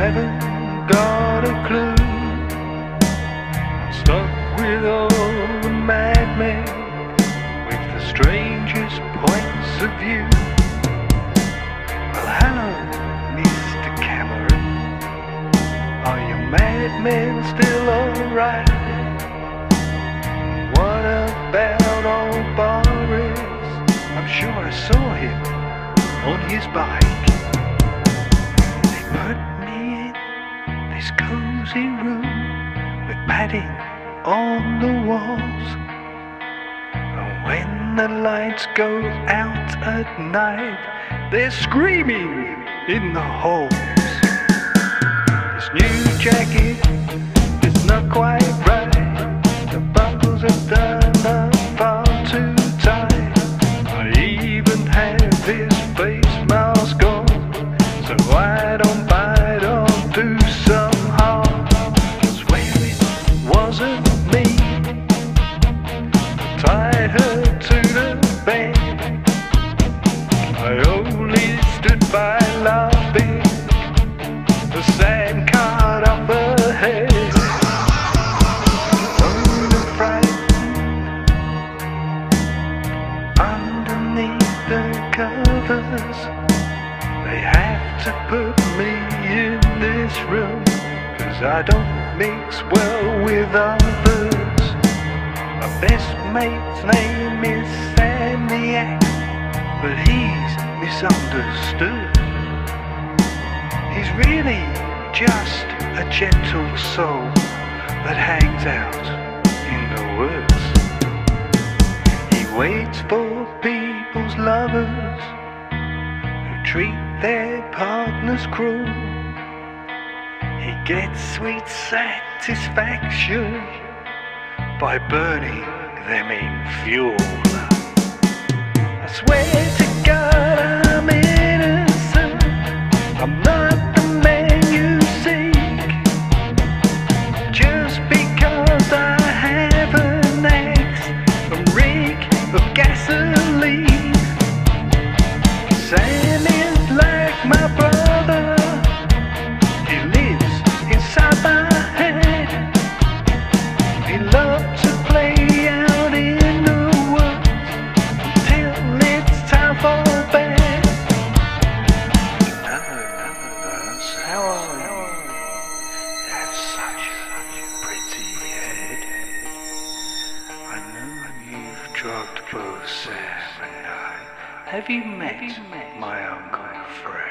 haven't got a clue. I'm stuck with all the madmen with the strangest points of view. Well, hello, Mr. Cameron. Are your madmen still alright? What about old Boris? I'm sure I saw him on his bike. Padding on the walls. And when the lights go out at night, they're screaming in the halls. This new jacket is not quite right. The buckles are done underneath the covers. They have to put me in this room. Cause I don't mix well with others. My best mate's name is Samiak, but he's misunderstood. He's really just a gentle soul that hangs out in the woods. He waits for people's lovers who treat their partners cruel. He gets sweet satisfaction by burning them in fuel. I swear to God And I, have you met, have you met my uncle Fred?